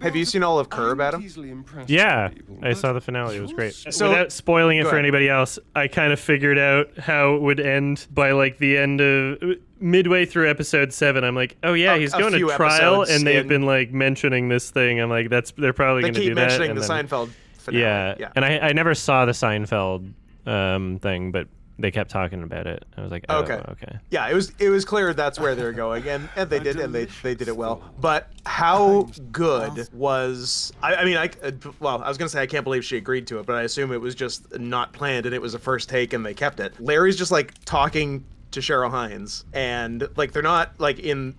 Have you seen all of Curb, Adam? Yeah, I saw the finale. It was great. So- Without spoiling it for ahead. anybody else, I kind of figured out how it would end by like the end of midway through episode seven. I'm like, oh yeah, A- he's going to trial, and they've in. been like mentioning this thing. I'm like, that's they're probably They going to keep do that. mentioning the then- Seinfeld finale. Yeah, yeah. and I I never saw the Seinfeld um thing, but they kept talking about it. I was like, oh, Okay. okay. Yeah, it was it was clear that's where they're going, and and they did, and they they did it well. But how good was? I, I mean, I uh, well, I was gonna say I can't believe she agreed to it, but I assume it was just not planned, and it was a first take, and they kept it. Larry's just like talking to Cheryl Hines, and like they're not like in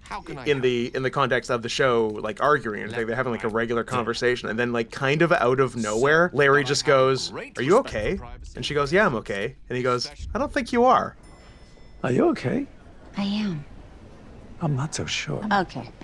in the in the context of the show like arguing or anything. They're having like a regular conversation, and then like kind of out of nowhere, Larry just goes, "Are you okay?" And she goes, "Yeah, I'm okay." And he goes, "I don't think you are." Are you okay? I am. I'm not so sure. Okay.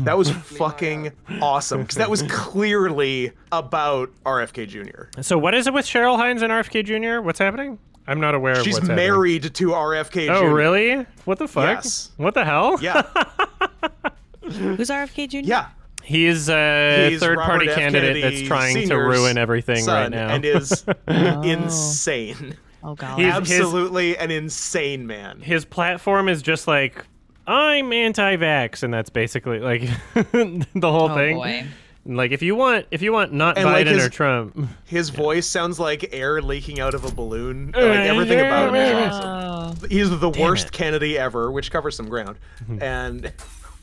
That was fucking awesome because that was clearly about RFK Jr. So what is it with Cheryl Hines and RFK Jr.? What's happening? I'm not aware of She's what's happening. married to RFK Jr. Oh really? What the fuck? Yes. What the hell? Yeah, Who's RFK Jr.? yeah. He's a third party candidate Kennedy that's trying to ruin everything right now. and is insane. Oh god. He's- his- Absolutely an insane man. his platform is just like I'm anti-vax, and that's basically like the whole oh thing. boy. Like if you want, if you want not And, like, Biden his- or Trump, His voice sounds like air leaking out of a balloon. Uh, like everything about him is awesome. He's the worst it. Kennedy ever, which covers some ground. and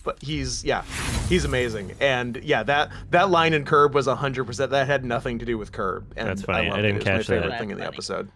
but he's yeah, he's amazing. And yeah, that that line in Curb was hundred percent. That had nothing to do with Curb. And That's funny. I loved didn't it. It was catch my that. favorite thing in the episode.